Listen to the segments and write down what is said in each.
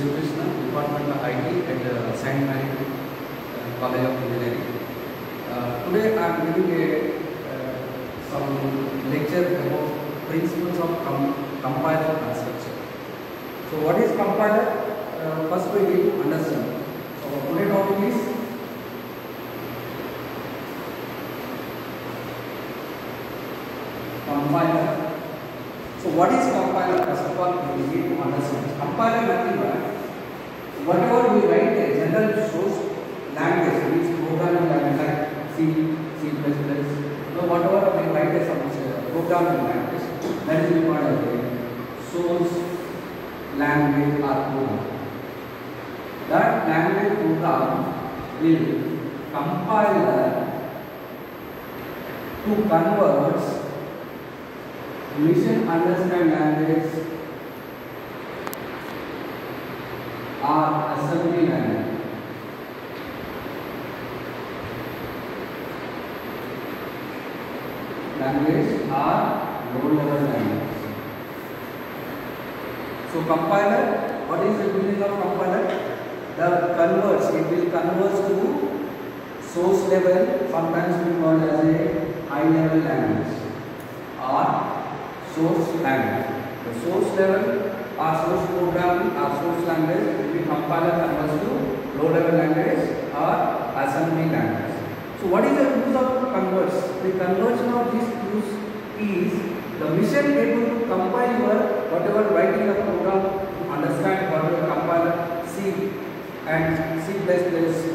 Shiv Krishna, Department of IT at uh, Saint Mary uh, College of Engineering. Uh, today I am giving a uh, some lecture about principles of com- compiler construction. So what is compiler? Uh, first we need to understand. So today topic is compiler. So what is compiler? First of all, we need to understand. Compiler nothing but whatever we write a general source language, means programming language like C, C++, so whatever we write as uh, programming language, that is called as a source language or program. That language program will compiler to convert mission understand language or assembly language. Language or low level language. So compiler, what is the meaning of compiler? The converts, it will convert to source level, sometimes we call as a high level language or source language. The source level or source programming or source language will be compiler converts to low level language or assembly language. So what is the use of converts? The conversion of this use is the mission able to compile your whatever writing the program to understand what your compiler C and C++,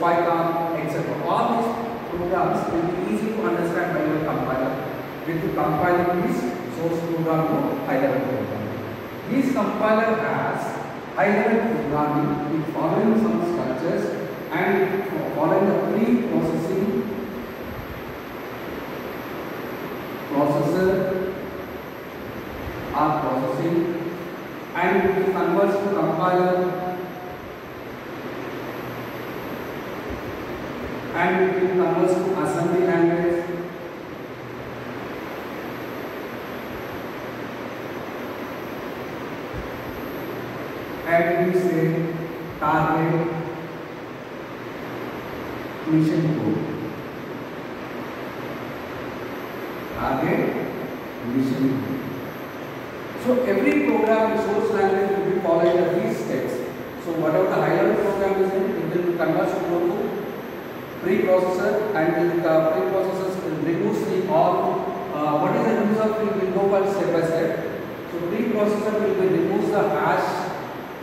Python, etc. All these programs will be easy to understand by your compiler with compiling this source program to high level program. This compiler has high level programming with following some structures and following the pre-processing processor or processing and it converts to compiler and it converts to assembly language we say target mission code. Target mission. So every program source language will be following these steps. So whatever the high level program is in, it will convert to go to preprocessor and the uh, preprocessors will remove the all. Uh, what is the use of it? We will go for step by step. So preprocessor will be removes the hash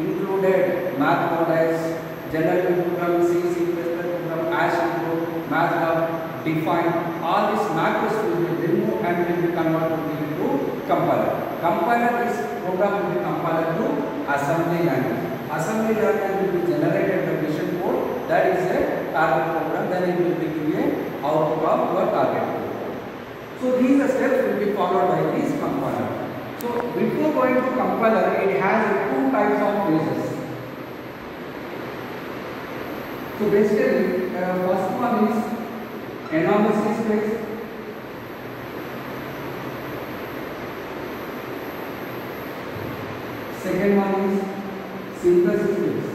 included math models, general program, C, C++ program, hash include, math hub, define. All these macros will be removed and will be converted into compiler. Compiler is program will be compiled to assembly language. Assembly language will be generated by mission code. That is a target program. Then it will be give a output of your target program. So these steps will be followed by this compiler. So before going to compiler, it has two types of phases. So basically, uh, first one is analysis phase. Second one is synthesis phase.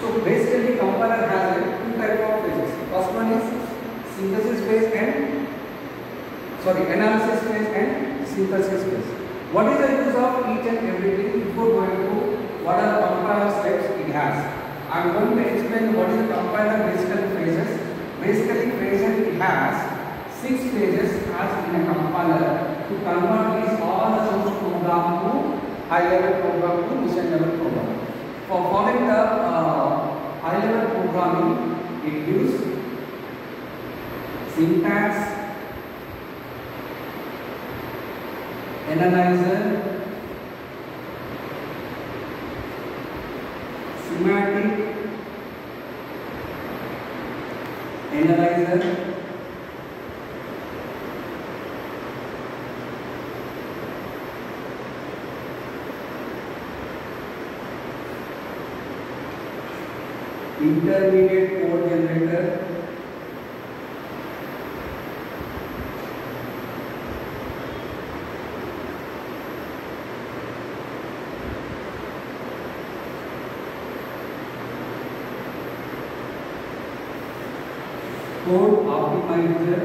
So basically compiler has a two type of phases. First one is synthesis phase and sorry analysis phase What is the use of each and everything before going to what are the compiler steps it has? I am going to explain what is the compiler basically phases. Basically phases it has six phases as in a compiler to convert these all the source program to high level program to mission level program. For following the uh, high level programming, it gives syntax, analyzer, semantic, analyzer, intermediate code generator code optimizer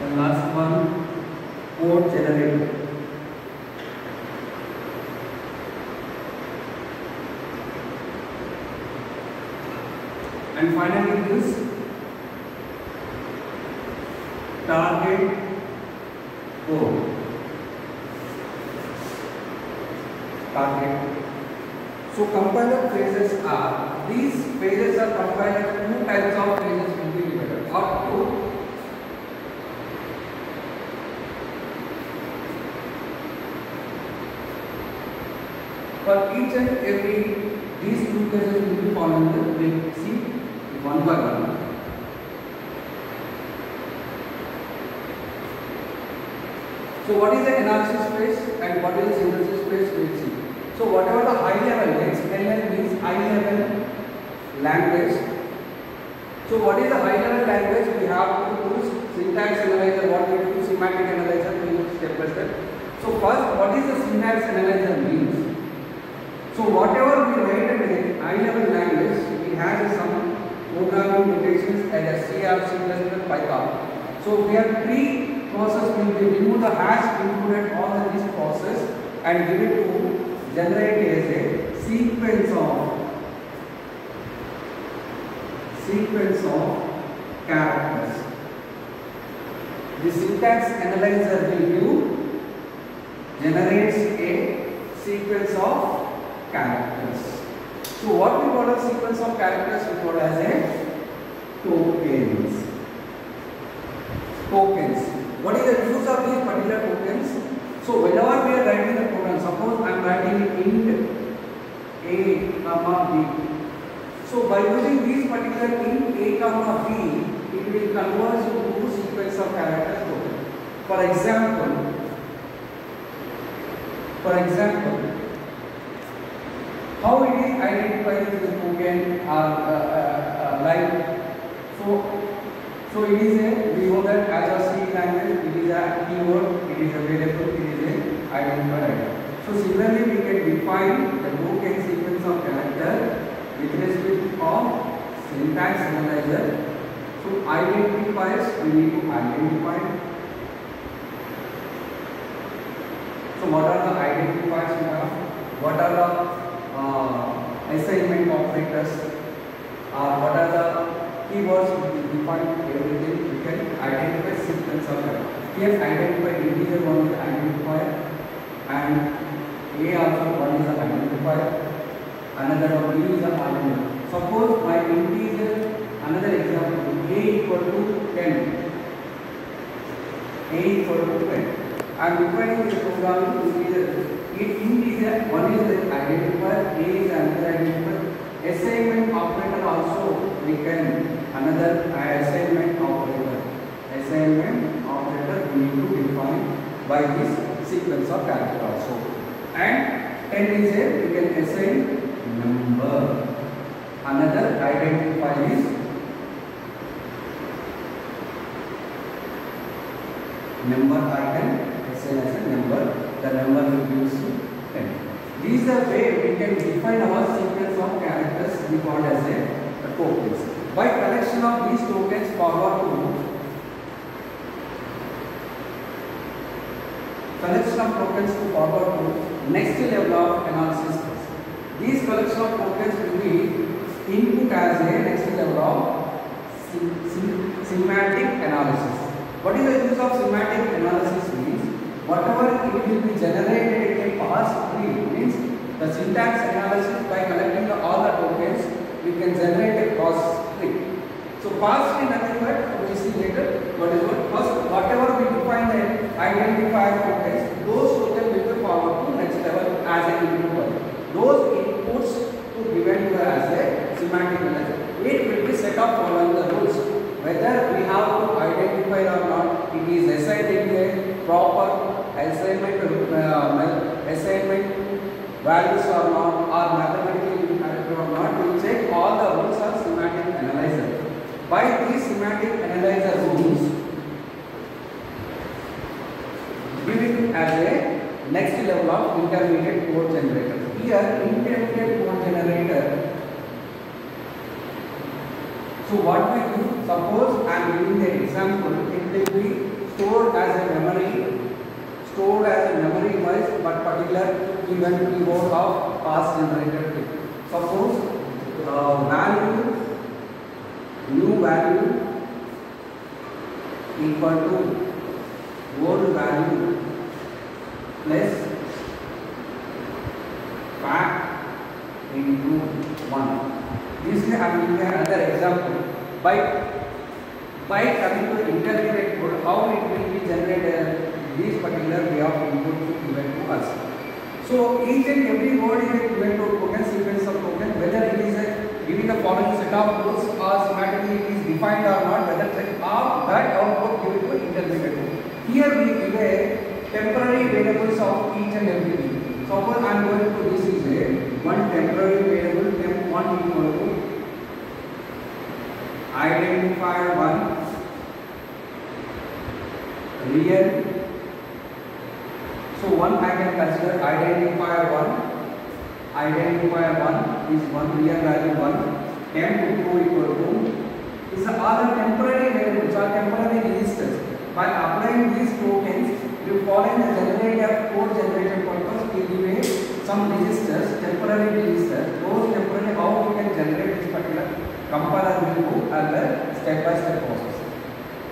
the last one code generator and finally this target code target so compiler phases are these phases are compiled two types of phases will be divided or two for each and every these two phases will be followed we'll see one by one So what is the analysis phase and what is the synthesis phase we will see. So whatever the high level HLL means high level language. So what is the high level language? We have to use syntax analyzer, what we do semantic analyzer, we use step by step. So first, what is the syntax analyzer means? So whatever we write in high level language, it has some programming notations as a C or Python. So we have three process will be remove the hash included all of this process and give it to generate a sequence of sequence of characters. The syntax analyzer will give generates a sequence of characters. So what we call a sequence of characters we call as a tokens. Tokens. What is the use of these particular tokens? So whenever we are writing the program, suppose I am writing int a comma b. So by using these particular int a comma b, it will converge into sequence of characters. For example, for example, how it is identified as a token or uh, uh, uh, like so so it is a, we know that as a C language, it is a keyword, it is a available, it is a identifier. So similarly, we can define the token sequence of character with respect of syntax analyzer. So identifiers, we need to identify. So what are the identifiers we have? What are the uh, assignment operators? Or what are the keywords we define everything we can identify sequence of them. Here identify integer one the identifier and a also one is the identifier another one b is the identifier. Suppose my integer another example a equal to 10 a equal to 10 I am defining the program to integer integer one is the identifier a is another identifier assignment operator also we can another assignment operator assignment operator we need to define by this sequence of character also and 10 is a we can assign number another identifier is number I can assign as a number the number will be used to 10 these are way we can define our sequence of characters we call as a tokens. By collection of these tokens forward to collection of tokens to forward to next level of analysis. These collection of tokens will be input as a next level of semantic analysis. What is the use of semantic analysis means whatever it will be generated in a parse tree means the syntax analysis by collecting the, all the tokens we can generate a parse tree. So parse tree nothing but we see later what is what first whatever we define the identifier tokens will be forward to next level as an input. Those inputs to given to as a semantic analysis. It up following the rules whether we have to identify or not it is assigned a proper assignment uh, assignment values or not or mathematically correct or not we check all the rules of semantic analyzer by these semantic analyzer rules give it as a next level of intermediate code generator. Here, intermediate code generator. So what we do, suppose I am giving the example, it will be stored as a memory, stored as a memory wise, but particular given keyword of pass generator. Suppose uh, value, new value equal to old value plus fact into 1. This I am giving another example. By by coming to intermediate code, how it will be generated this particular way of input given to us. So each and every word is a given to token, sequence of token, whether it is a giving the following set of rules or schematically it is defined or not, whether that or that output given to intermediate. Here we give a temporary variables of each and every thing. Suppose I am going to this is a one temporary variable temp one equal to identifier one. Real. So one I can consider identifier one. Identifier one is one real value one. Temp two equal to. Is the temporary variables or temporary registers by applying these tokens you follow the generator code generation purpose. We give some registers temporary registers those temporary particular compiler will do as a step by step process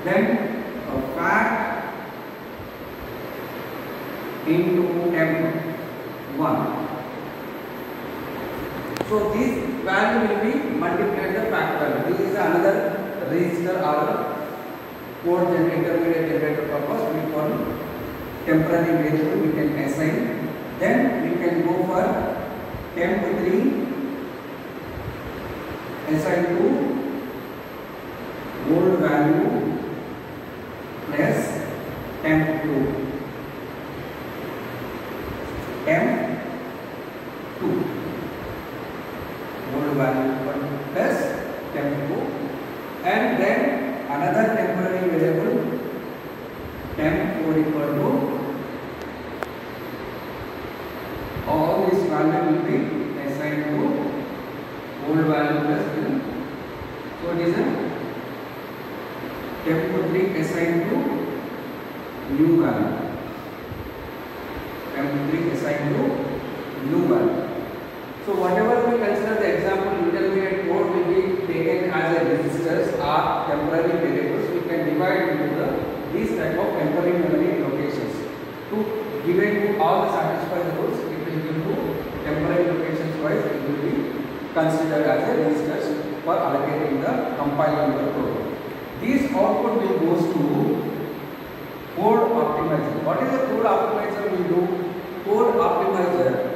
then uh, fact into m1 so this value will be multiplied the fact value this is another register or code generator media generator purpose we call temporary variable we can assign then we can go for temp3 assign old value plus temp2 temp2 old value plus temp2 and then another temporary variable temp4 equal to all this value will be assigned to old value plus n. It is a temp3 assigned to new value. temp3 assigned to new value. So whatever we consider the example intermediate code will be taken as a registers or temporary variables. We can divide into the these type of temporary memory locations. To given to all the satisfied rules, it will give to temporary locations wise it will be considered as a registers for allocating the compiling the program. This output will goes to code optimizer. What is the code optimizer will do? Code optimizer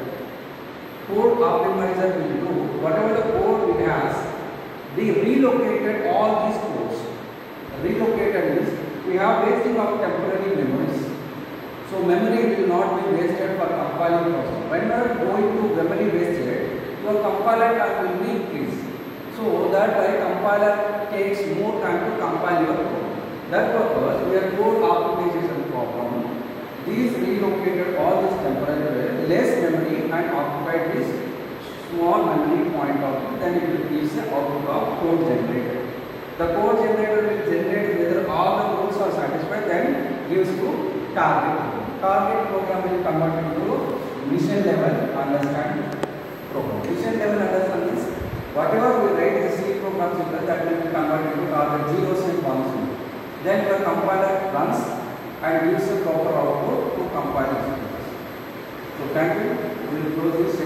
code optimizer will do whatever the code it has they relocated all these codes relocated means we have wasting of temporary memories so memory will not be wasted for compiling process whenever going to memory wasted your compiler time will be increased so that why compiler takes more time to compile your code that purpose we are code optimization problem these relocated all this temporary less memory and occupied this small memory point of then it will the output of code generator. The code generator will generate whether all the rules are satisfied, then gives to target. Target program will convert into mission level understand program. Mission level understand means whatever we write the C programs in that, will be converted into target zeros and ones. Then your compiler runs and gives a proper output to compile the this. So thank you. We will close this.